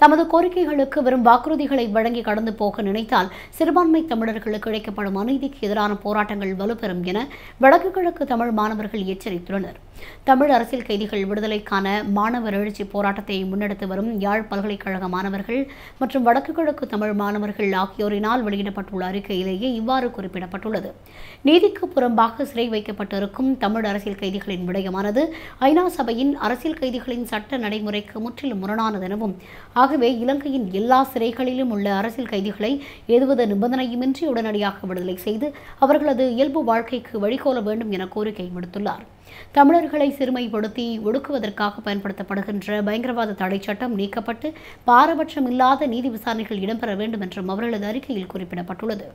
தமது கோரிக்கைகளுக்கு வெறும் வாக்குறுதிகளை வழங்கி கடந்து போக நினைத்தால் சிறுபான்மை தமிழர்களுக்கு இழைக்கப்படும் அநீதிக்கு எதிரான போராட்டங்கள் வலுப்பெறும் என வடக்கு கிழக்கு தமிழ் மாணவர்கள் எச்சரித்துள்ளனர். தமிழ் அரசியல் கைதிகள் விடுதலைக்கான மாணவர் எழுச்சி போராட்டத்தை முன்னெடுத்து வரும் யாழ் பல்கலைக்கழக மாணவர்கள் மற்றும் வடக்கு கிழக்கு தமிழ் மாணவர்கள் ஆகியோரினால் வெளியிடப்பட்டுள்ள அறிக்கையிலேயே இவ்வாறு குறிப்பிடப்பட்டுள்ளது. நீதிக்கு புறம்பாக சிறை வைக்கப்பட்டிருக்கும் தமிழ் அரசியல் கைதிகளின் விடயமானது ஐநா சபையின் அரசியல் கைதிகளின் சட்ட நடைமுறைக்கு முற்றிலும் முரணானது எனவும் ஆகவே இலங்கையின் எல்லா சிறைகளிலும் உள்ள அரசியல் கைதிகளை எதுவித நிபந்தனையுமின்றி உடனடியாக விடுதலை செய்து அவர்களது இயல்பு வாழ்க்கைக்கு வழிகோல வேண்டும் என கோரிக்கை விடுத்துள்ளார். தமிழர்களை சிறுமைப்படுத்தி ஒடுக்குவதற்காக பயன்படுத்தப்படுகின்ற பயங்கரவாத தடை சட்டம் நீக்கப்பட்டு பாரபட்சம் இல்லாத நீதி விசாரணைகள் இடம்பெற வேண்டும் என்றும் அவர்களது அறிக்கையில் குறிப்பிடப்பட்டுள்ளது.